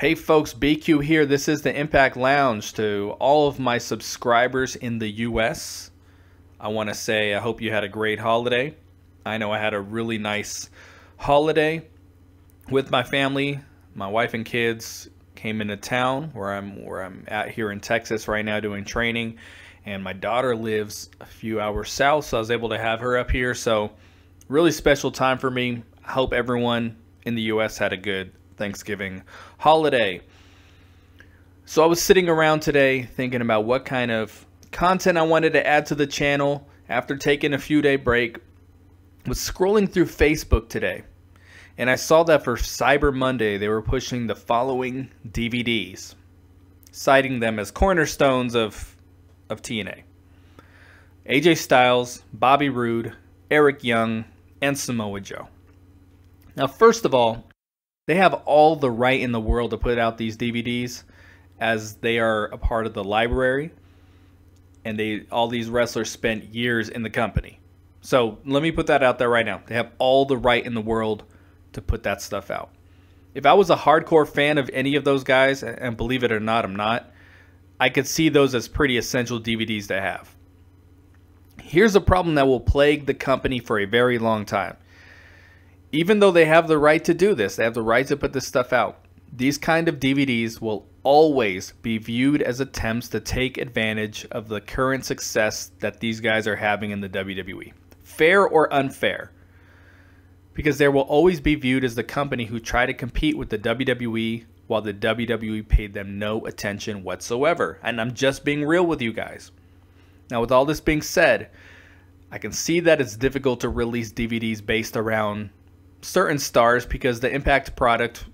Hey folks, BQ here. This is the Impact Lounge to all of my subscribers in the US. I want to say I hope you had a great holiday. I know I had a really nice holiday with my family. My wife and kids came into town where I'm where I'm at here in Texas right now doing training and my daughter lives a few hours south so I was able to have her up here. So really special time for me. I hope everyone in the US had a good Thanksgiving holiday. So I was sitting around today thinking about what kind of content I wanted to add to the channel after taking a few day break. I was scrolling through Facebook today and I saw that for Cyber Monday they were pushing the following DVDs, citing them as cornerstones of of TNA. AJ Styles, Bobby Roode, Eric Young, and Samoa Joe. Now, first of all, they have all the right in the world to put out these DVDs as they are a part of the library and they all these wrestlers spent years in the company. So, let me put that out there right now. They have all the right in the world to put that stuff out. If I was a hardcore fan of any of those guys, and believe it or not, I'm not, I could see those as pretty essential DVDs to have. Here's a problem that will plague the company for a very long time even though they have the right to do this, they have the right to put this stuff out. These kind of DVDs will always be viewed as attempts to take advantage of the current success that these guys are having in the WWE. Fair or unfair. Because there will always be viewed as the company who try to compete with the WWE while the WWE paid them no attention whatsoever. And I'm just being real with you guys. Now, with all this being said, I can see that it's difficult to release DVDs based around certain stars because the Impact product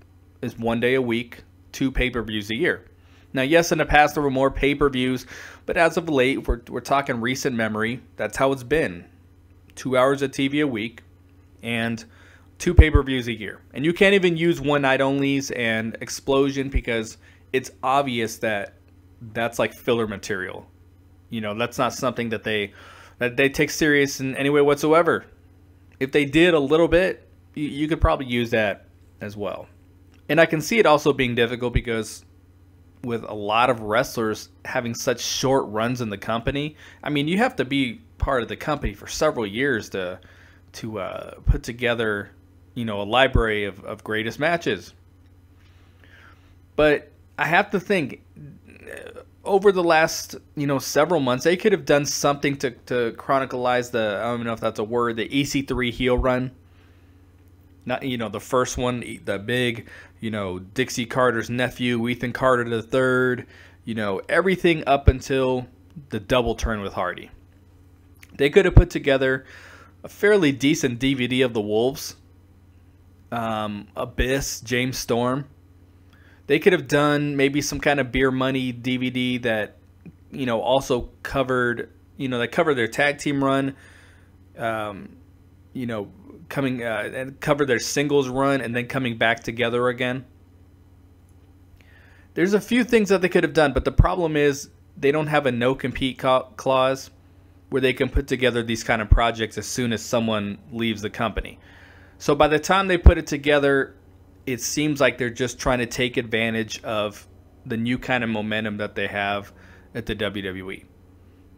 is one day a week, two pay per views a year. Now, yes, in the past there were more pay per views, but as of late, we're, we're talking recent memory. That's how it's been two hours of TV a week and two pay per views a year. And you can't even use one night onlys and Xplosion because it's obvious that that's like filler material. You know, that's not something that they that they take serious in any way whatsoever. If they did a little bit, you, could probably use that as well. And I can see it also being difficult because with a lot of wrestlers having such short runs in the company, I mean, you have to be part of the company for several years to to uh, put together, you know, a library of, of greatest matches. But I have to think over the last, you know, several months, they could have done something to, to chronicleize the, I don't know if that's a word, the EC3 heel run not you know the first one, the big, you know Dixie Carter's nephew, Ethan Carter the third, you know everything up until the double turn with Hardy. They could have put together a fairly decent DVD of the Wolves, um, Abyss, James Storm. They could have done maybe some kind of beer money DVD that you know also covered you know that covered their tag team run. Um, you know, coming uh, and cover their singles run and then coming back together again. There's a few things that they could have done, but the problem is they don't have a no compete clause where they can put together these kind of projects as soon as someone leaves the company. So by the time they put it together, it seems like they're just trying to take advantage of the new kind of momentum that they have at the WWE.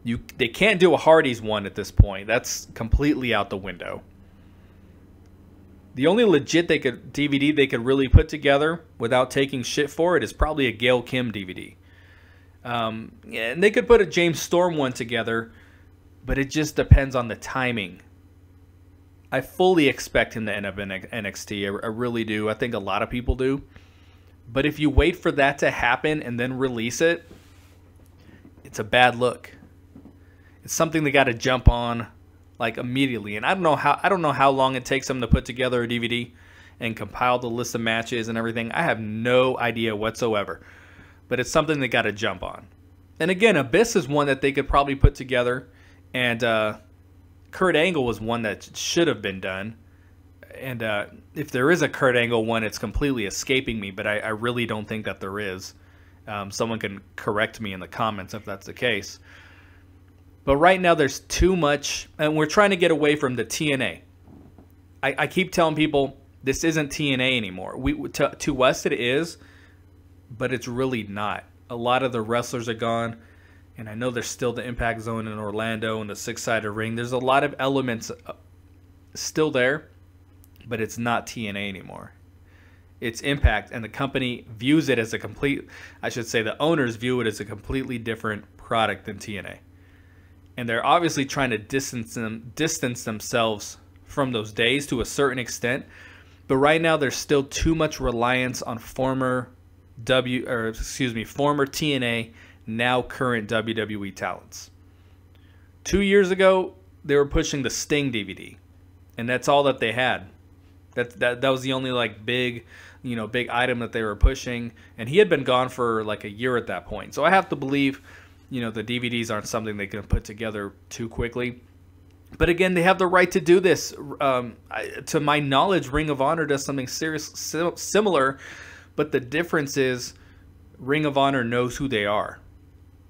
You they can't do a Hardy's one at this point. That's completely out the window. The only legit they could DVD they could really put together without taking shit for it is probably a Gail Kim DVD. Um, and they could put a James Storm one together, but it just depends on the timing. I fully expect him to end up in NXT. I, I really do. I think a lot of people do. But if you wait for that to happen and then release it, it's a bad look. It's something they got to jump on like immediately. And I don't know how I don't know how long it takes them to put together a DVD and compile the list of matches and everything. I have no idea whatsoever. But it's something they got to jump on. And again, Abyss is one that they could probably put together. And uh, Kurt Angle was one that should have been done. And uh, if there is a Kurt Angle one, it's completely escaping me. But I, I really don't think that there is. Um, someone can correct me in the comments if that's the case. But right now, there's too much, and we're trying to get away from the TNA. I, I keep telling people this isn't TNA anymore. We to, to us it is, but it's really not. A lot of the wrestlers are gone, and I know there's still the Impact Zone in Orlando and the six sided ring. There's a lot of elements uh, still there, but it's not TNA anymore. It's Impact, and the company views it as a complete, I should say, the owners view it as a completely different product than TNA. And they're obviously trying to distance them, distance themselves from those days to a certain extent. But right now, there's still too much reliance on former W or excuse me, former TNA, now current WWE talents. Two years ago, they were pushing the Sting DVD, and that's all that they had. That that that was the only like big, you know, big item that they were pushing, and he had been gone for like a year at that point. So I have to believe, you know, the DVDs aren't something they can put together too quickly. But again, they have the right to do this. Um, I, to my knowledge, Ring of Honor does something serious similar but the difference is Ring of Honor knows who they are.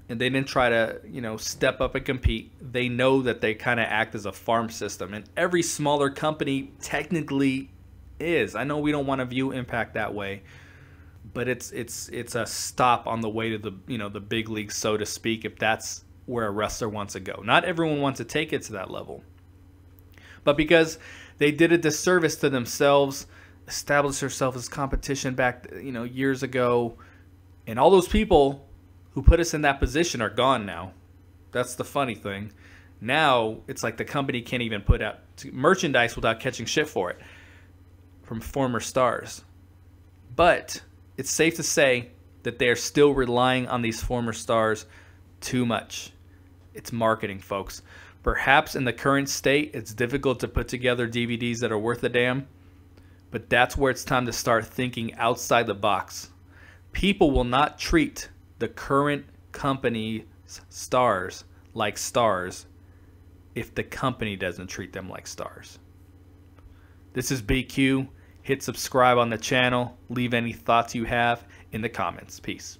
And they didn't try to, you know, step up and compete. They know that they kind of act as a farm system. And every smaller company technically is. I know we don't want to view Impact that way, but it's it's it's a stop on the way to the, you know, the big league so to speak if that's where a wrestler wants to go. Not everyone wants to take it to that level. But because they did a disservice to themselves, established herself as competition back, you know, years ago, and all those people who put us in that position are gone now. That's the funny thing. Now it's like the company can't even put out merchandise without catching shit for it from former stars. But it's safe to say that they are still relying on these former stars too much. It's marketing, folks. Perhaps in the current state, it's difficult to put together DVDs that are worth a damn but that's where it's time to start thinking outside the box. People will not treat the current company stars like stars if the company doesn't treat them like stars. This is BQ. Hit subscribe on the channel. Leave any thoughts you have in the comments. Peace.